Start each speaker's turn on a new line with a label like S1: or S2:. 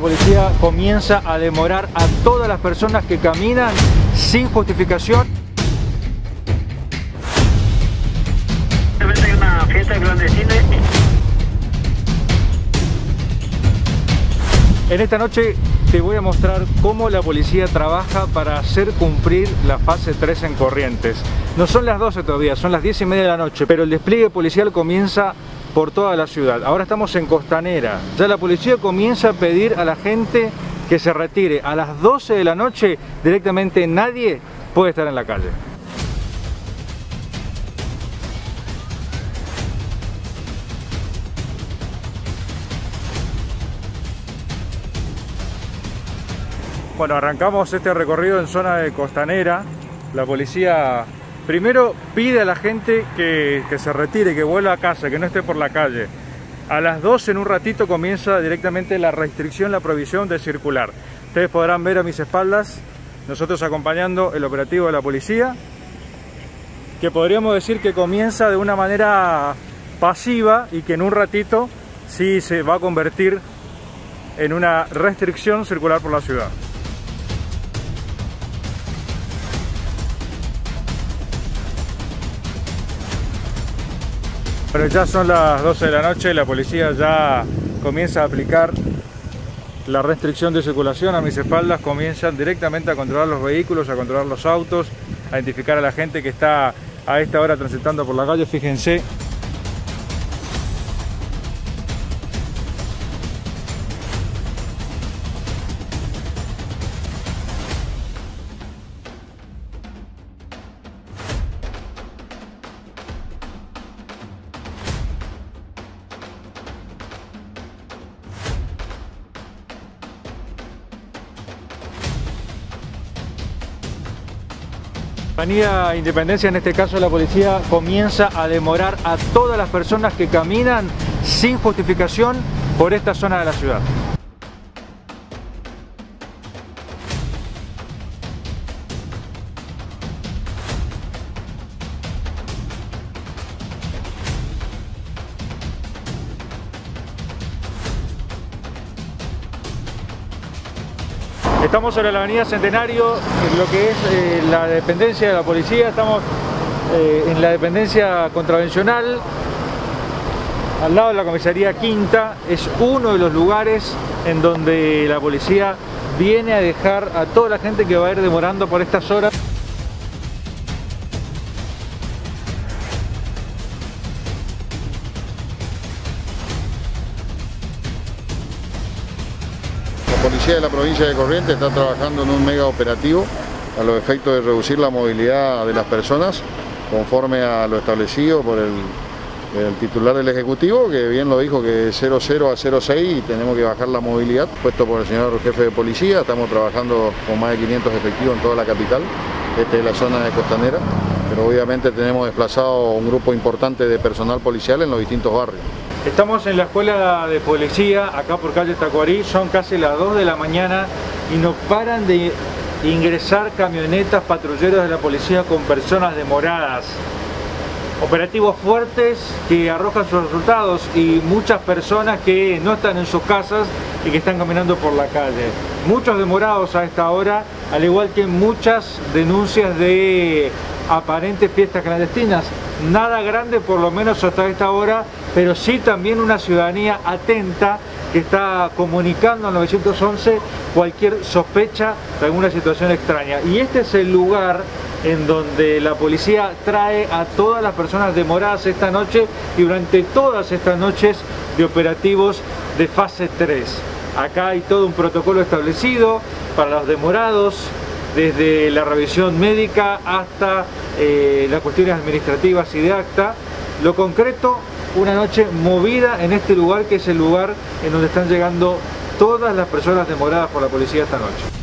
S1: La policía comienza a demorar a todas las personas que caminan sin justificación.
S2: Hay una fiesta clandestina.
S1: En esta noche te voy a mostrar cómo la policía trabaja para hacer cumplir la fase 3 en Corrientes. No son las 12 todavía, son las 10 y media de la noche, pero el despliegue policial comienza por toda la ciudad. Ahora estamos en Costanera. Ya la policía comienza a pedir a la gente que se retire. A las 12 de la noche directamente nadie puede estar en la calle. Bueno, arrancamos este recorrido en zona de Costanera. La policía primero pide a la gente que, se retire, que vuelva a casa, que no esté por la calle. A las 12 en un ratito comienza directamente la restricción, la prohibición de circular. Ustedes podrán ver a mis espaldas, nosotros acompañando el operativo de la policía, que podríamos decir que comienza de una manera pasiva y que en un ratito sí se va a convertir en una restricción circular por la ciudad. Pero ya son las 12 de la noche, la policía ya comienza a aplicar la restricción de circulación a mis espaldas, comienzan directamente a controlar los vehículos, a controlar los autos, a identificar a la gente que está a esta hora transitando por la calle, fíjense. Avenida Independencia, en este caso la policía comienza a demorar a todas las personas que caminan sin justificación por esta zona de la ciudad. Estamos sobre la avenida Centenario, en lo que es eh, la dependencia de la policía, estamos eh, en la dependencia contravencional, al lado de la comisaría Quinta, es uno de los lugares en donde la policía viene a dejar a toda la gente que va a ir demorando por estas horas.
S3: Policía de la provincia de Corrientes está trabajando en un mega operativo a los efectos de reducir la movilidad de las personas conforme a lo establecido por el, titular del Ejecutivo, que bien lo dijo que es 00 a 06 y tenemos que bajar la movilidad, puesto por el señor jefe de policía, estamos trabajando con más de 500 efectivos en toda la capital, esta es la zona de Costanera, pero obviamente tenemos desplazado un grupo importante de personal policial en los distintos barrios.
S1: Estamos en la escuela de policía, acá por calle Tacuarí, son casi las 2 de la mañana y no paran de ingresar camionetas patrulleros de la policía con personas demoradas. Operativos fuertes que arrojan sus resultados y muchas personas que no están en sus casas y que están caminando por la calle. Muchos demorados a esta hora, al igual que muchas denuncias de aparentes fiestas clandestinas. Nada grande por lo menos hasta esta hora, pero sí también una ciudadanía atenta que está comunicando al 911 cualquier sospecha de alguna situación extraña. Y este es el lugar en donde la policía trae a todas las personas demoradas esta noche y durante todas estas noches de operativos de fase 3. Acá hay todo un protocolo establecido para los demorados, desde la revisión médica hasta eh, las cuestiones administrativas y de acta. Lo concreto, una noche movida en este lugar que es el lugar en donde están llegando todas las personas demoradas por la policía esta noche.